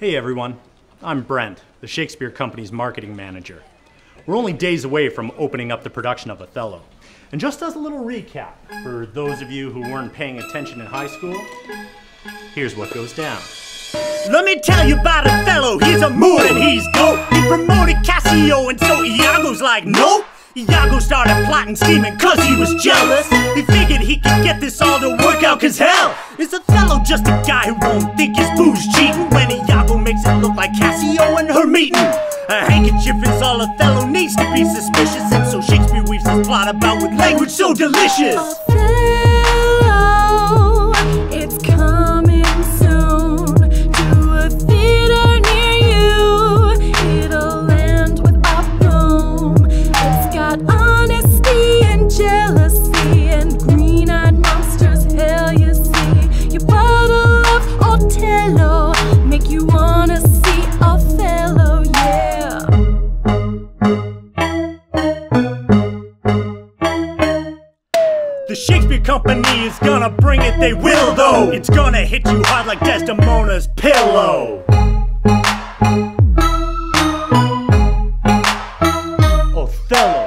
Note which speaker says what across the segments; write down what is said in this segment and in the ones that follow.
Speaker 1: Hey everyone, I'm Brent, the Shakespeare Company's marketing manager. We're only days away from opening up the production of Othello. And just as a little recap, for those of you who weren't paying attention in high school, here's what goes down.
Speaker 2: Let me tell you about Othello, he's a Moor and he's dope. He promoted Cassio and so Iago's like, nope. Iago started plotting, scheming cause he was jealous. He figured he could get this all to work out cause hell, is Othello just a guy who won't think his boo's cheating when Iago makes it look like Cassio and her meeting? A handkerchief is all Othello needs to be suspicious, and so Shakespeare weaves his plot about with language so delicious.
Speaker 3: Otello make you wanna see Othello, yeah.
Speaker 2: The Shakespeare Company is gonna bring it, they will though. It's gonna hit you hard like Desdemona's pillow. Othello.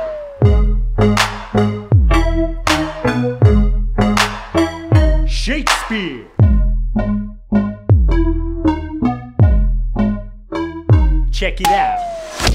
Speaker 2: Shakespeare. Check it out.